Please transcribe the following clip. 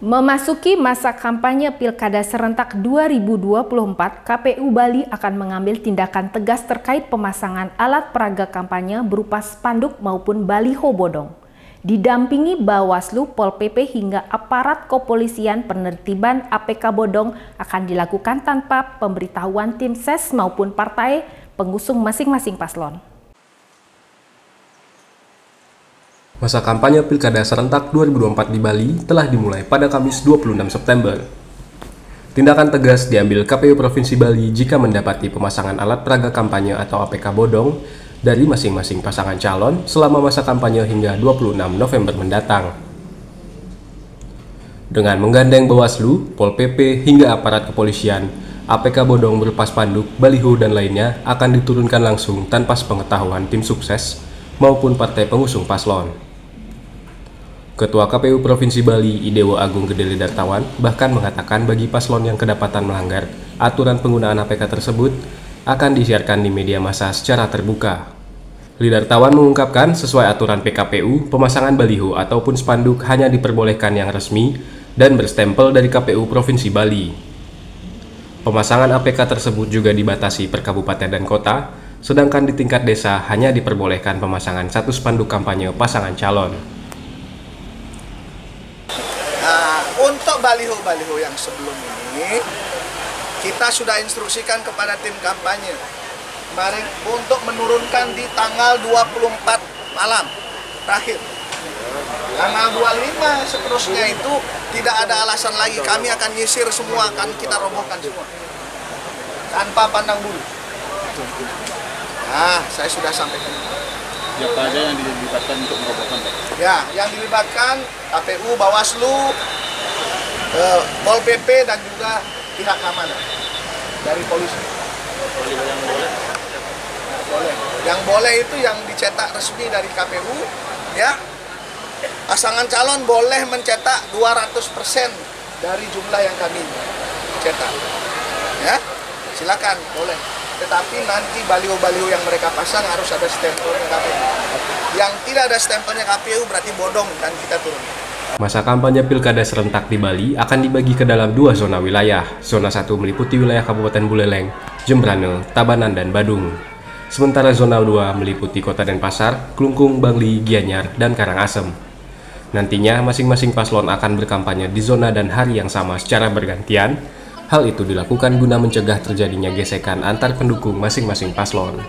Memasuki masa kampanye Pilkada serentak 2024, KPU Bali akan mengambil tindakan tegas terkait pemasangan alat peraga kampanye berupa spanduk maupun baliho bodong. Didampingi Bawaslu, Pol PP hingga aparat kepolisian penertiban APK bodong akan dilakukan tanpa pemberitahuan tim SES maupun partai pengusung masing-masing paslon. Masa kampanye Pilkada serentak 2024 di Bali telah dimulai pada Kamis 26 September. Tindakan tegas diambil KPU Provinsi Bali jika mendapati pemasangan alat peraga kampanye atau APK bodong dari masing-masing pasangan calon selama masa kampanye hingga 26 November mendatang. Dengan menggandeng Bawaslu, Pol PP hingga aparat kepolisian, APK bodong berupa spanduk, baliho, dan lainnya akan diturunkan langsung tanpa sepengetahuan tim sukses maupun partai pengusung paslon. Ketua KPU Provinsi Bali, Idewo Agung Gedele Dartawan, bahkan mengatakan bagi paslon yang kedapatan melanggar aturan penggunaan APK tersebut akan disiarkan di media massa secara terbuka. Lidartawan mengungkapkan sesuai aturan PKPU, pemasangan baliho ataupun spanduk hanya diperbolehkan yang resmi dan berstempel dari KPU Provinsi Bali. Pemasangan APK tersebut juga dibatasi per kabupaten dan kota, sedangkan di tingkat desa hanya diperbolehkan pemasangan satu spanduk kampanye pasangan calon. Untuk baliho-baliho yang sebelum ini kita sudah instruksikan kepada tim kampanye. Mari untuk menurunkan di tanggal 24 malam terakhir. Tanggal 25 seterusnya itu tidak ada alasan lagi. Kami akan nyisir semua akan kita robohkan semua. Tanpa pandang bulu. Nah saya sudah sampaikan. Siapa aja yang dilibatkan untuk merobohkan ya yang dilibatkan KPU Bawaslu uh, Pol PP dan juga pihak keamanan dari polisi. Yang boleh. boleh. Yang boleh itu yang dicetak resmi dari KPU, ya. Pasangan calon boleh mencetak 200% dari jumlah yang kami cetak. Ya. Silakan, boleh. Tetapi nanti baliho-baliho yang mereka pasang harus ada stempelnya KPU. Yang tidak ada stempelnya KPU berarti bodong dan kita turun. Masa kampanye Pilkada serentak di Bali akan dibagi ke dalam dua zona wilayah. Zona satu meliputi wilayah Kabupaten Buleleng, Jembrane, Tabanan, dan Badung. Sementara zona 2 meliputi Kota Denpasar, Klungkung, Bangli, Gianyar, dan Karangasem. Nantinya masing-masing paslon akan berkampanye di zona dan hari yang sama secara bergantian. Hal itu dilakukan guna mencegah terjadinya gesekan antar pendukung masing-masing paslon.